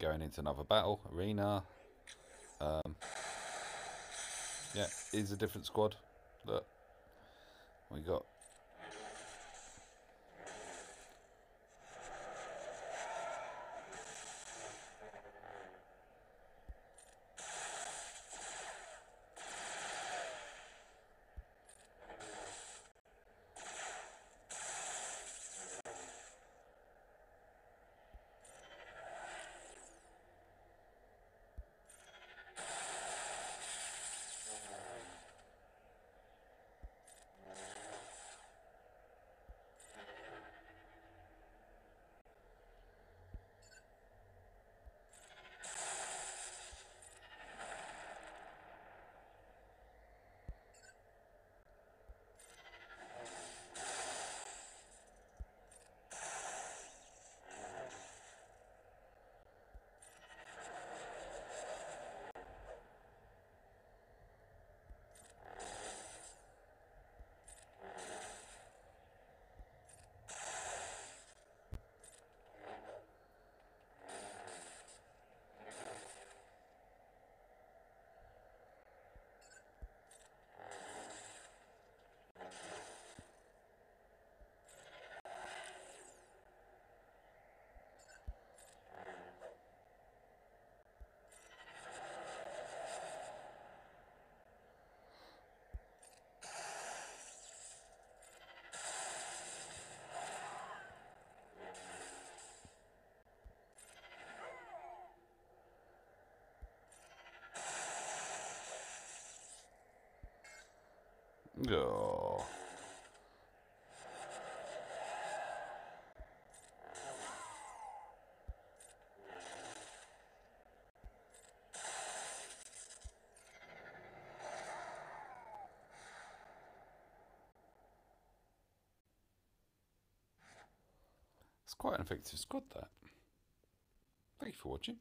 going into another battle arena. Um, yeah, is a different squad. Look, we got It's quite an effective squad that. Thank you for watching.